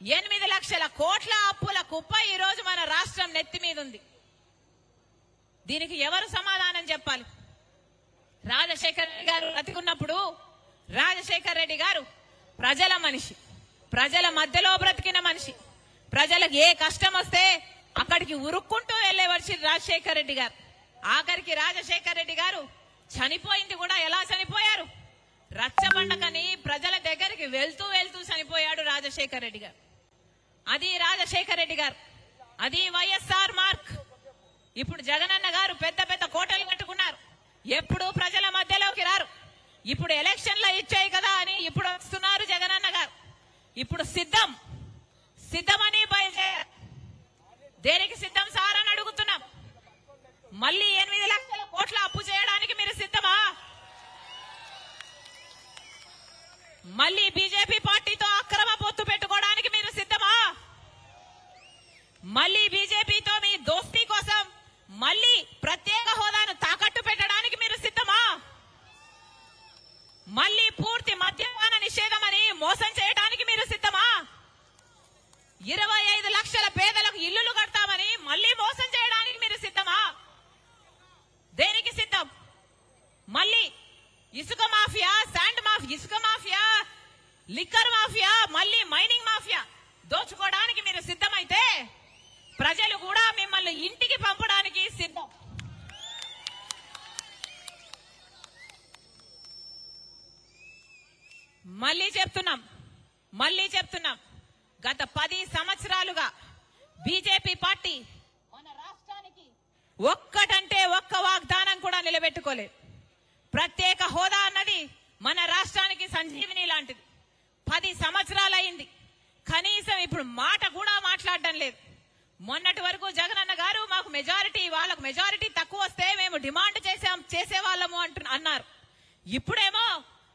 ఎనిమిది లక్షల కోట్ల అప్పుల కుప్ప ఈ రోజు మన రాష్ట్రం నెత్తి మీద ఉంది దీనికి ఎవరు సమాధానం చెప్పాలి? రాజశేఖర్ రెడ్డి గారు బ్రతికున్నప్పుడు రాజశేఖర్ రెడ్డి గారు ప్రజల మనిషి ప్రజల మధ్యలో బ్రతికిన మనిషి. ప్రజలకు ఏ కష్టం వస్తే అక్కడికి ఉరుక్కుంటూ వెళ్ళే రాజశేఖర్ రెడ్డి గారు. ఆఖరికి రాజశేఖర్ రెడ్డి గారు చనిపోయింది కూడా ఎలా చనిపోయారు? రచ్చబండకని ప్రజల దగ్గరికి వెళ్తూ వెళ్తూ చనిపోయాడు రాజశేఖర్ రెడ్డి గారు. అది రాజశేఖర రెడ్డి గారు. అది వైఎస్ఆర్ మార్క్. ఇప్పుడు జగనన్న గారు పెద్ద పెద్ద కోటలు కట్టుకున్నారు. ఎప్పుడు ప్రజల మధ్యలోకి రారు. ఇప్పుడు ఎలక్షన్లో ఇచ్చాయి కదా అని ఇప్పుడు వస్తున్నారు జగనన్న గారు. ఇప్పుడు సిద్ధం. సిద్ధమని బయలుదేరారు దేనికి సిద్ధం సార్ అని అడుగుతున్నాం. మళ్ళీ ఎనిమిది లక్షల కోట్ల అప్పు చేయడానికి మీరు సిద్ధమా? మళ్ళీ బీజేపీ పార్టీతో అక్రమ పొత్తు పెట్టుకోవడానికి మీరు సిద్ధమా మళ్ళీ బీజేపీతో మీ దోస్తీ కోసం మళ్ళీ ప్రత్యేక హోదాను తాకట్టు పెట్టడానికి మీరు సిద్ధమా? మళ్ళీ పూర్తి మద్యపాన నిషేధం అని మోసం చేయడానికి మీరు సిద్ధమా? ఇరవై ఐదు లక్షల పేదలకు ఇల్లులు కడతామని మళ్ళీ మోసం చేయడానికి మీరు సిద్ధమా? దేనికి సిద్ధం? మళ్ళీ ఇసుక మాఫియా శాండ్ మాఫియా ఇసుక మాఫియా లిక్కర్ మాఫియా మళ్ళీ మైనింగ్ మాఫియా దోచుకోవడానికి మీరు సిద్ధమైతే ప్రజలు కూడా మిమ్మల్ని ఇంటికి పంపడానికి సిద్ధం. మళ్ళీ చెప్తున్నాం మళ్ళీ చెప్తున్నాం. గత పది సంవత్సరాలుగా బీజేపీ పార్టీ మన రాష్ట్రానికి ఒక్కటంటే ఒక్క వాగ్దానం కూడా నిలబెట్టుకోలేదు. ప్రత్యేక హోదా అన్నది మన రాష్ట్రానికి సంజీవిని లాంటిది. పది సంవత్సరాలైంది. కనీసం ఇప్పుడు మాట కూడా మాట్లాడడం లేదు. మొన్నటి వరకు జగనన్న గారు మాకు మెజారిటీ వాళ్ళకు మెజారిటీ తక్కువ వస్తే మేము డిమాండ్ చేసాం చేసేవాళ్ళము అంటు అన్నారు. ఇప్పుడేమో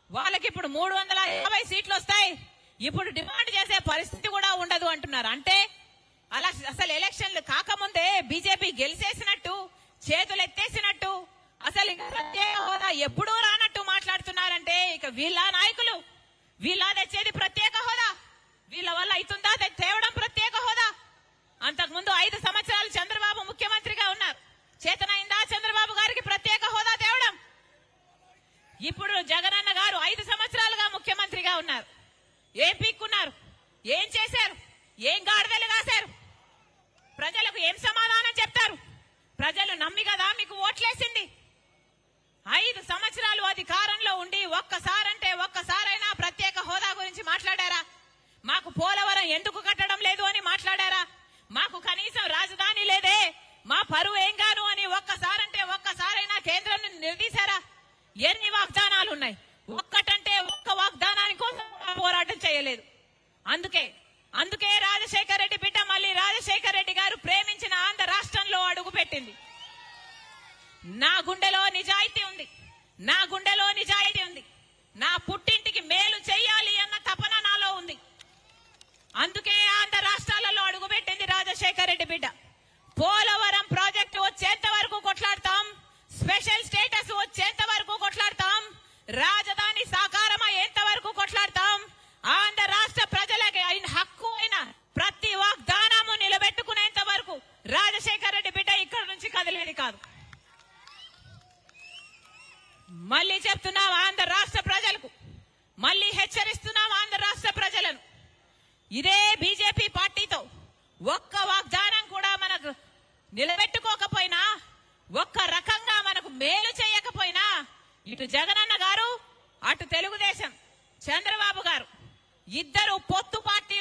వాళ్ళకి ఇప్పుడు మూడు వందల యాభై సీట్లు వస్తాయి. ఇప్పుడు డిమాండ్ చేసే పరిస్థితి కూడా ఉండదు అంటున్నారు. అంటే అలా అసలు ఎలక్షన్లు కాకముందే బీజేపీ గెలిచేసినట్టు చేతులు ఎత్తేసినట్టు అసలు ఇంకా ప్రత్యేక హోదా ఎప్పుడూ రానట్టు మాట్లాడుతున్నారంటే ఇక వీళ్ళ నాయకులు. వీళ్ళ తెచ్చేది ప్రత్యేక హోదా. వీళ్ళ వల్ల అవుతుందా? తేవడం ప్రత్యేక హోదా అంతకుముందు ఐదు సంవత్సరాలు చంద్రబాబు ముఖ్యమంత్రిగా ఉన్నారు చేతనైందా చంద్రబాబు గారికి ప్రత్యేక హోదా తేవడం ఇప్పుడు జగనన్న గారు ఐదు సంవత్సరాలుగా ముఖ్యమంత్రిగా ఉన్నారు. ఏం పీక్కున్నారు? ఏం చేశారు? ఏం గాడిదలు కాశారు? ప్రజలకు ఏం సమాధానం చెప్తారు? ప్రజలు నమ్మి కదా మీకు ఓట్లేసింది? ఐదు సంవత్సరాలు అధికారంలో ఉండి ఒక్కసారంటే ఒక్కసారైనా ప్రత్యేక హోదా గురించి మాట్లాడారా? మాకు పోలవరం ఎందుకు కట్టడం లేదు అని మాట్లాడారా? మాకు కనీసం రాజధాని లేదే. మా పరువు ఏం గాను అని ఒక్కసారంటే ఒక్కసారైనా కేంద్రం నుండి నిలదీశారా ఎన్ని వాగ్దానాలు ఉన్నాయి ఒక్కటంటే ఒక్క వాగ్దానాని కోసం పోరాటం చేయలేదు. అందుకే అందుకే రాజశేఖర రెడ్డి బిడ్డ మళ్ళీ రాజశేఖర రెడ్డి గారు ప్రేమించిన ఆంధ్ర రాష్ట్రంలో అడుగు పెట్టింది. నా గుండెలో నిజాయితీ ఉంది. నా గుండెలో నిజాయితీ ఉంది. నా పుట్టింటికి మేలు చెయ్యాలి అన్న తప నాలో ఉంది అందుకే ఆంధ్ర రాష్ట్రాలలో అడుగుపెట్టింది రాజశేఖర రెడ్డి బిడ్డ పోలవరం ప్రాజెక్టు వచ్చేంత వరకు కొట్లాడతాం స్పెషల్ స్టేటస్ వచ్చేంత వరకు కొట్లాడతాం రాజధాని సాకారం అయ్యేంత వరకు కొట్లాడతాం ఆంధ్ర రాష్ట్ర ప్రజలకి అయిన హక్కు అయిన ప్రతి వాగ్దానము నిలబెట్టుకునేంత వరకు రాజశేఖర రెడ్డి బిడ్డ ఇక్కడ నుంచి కదిలేది కాదు మళ్ళీ చెప్తున్నాం ఆంధ్ర రాష్ట్ర ప్రజలకు? మళ్ళీ హెచ్చరిస్తున్నాం ఆంధ్ర రాష్ట్ర ప్రజలను? ఇదే బీజేపీ పార్టీతో ఒక్క వాగ్దానం కూడా మనకు నిలబెట్టుకోకపోయినా ఒక్క రకంగా మనకు మేలు చేయకపోయినా ఇటు జగనన్న గారు అటు తెలుగుదేశం చంద్రబాబు గారు ఇద్దరు పొత్తు పార్టీ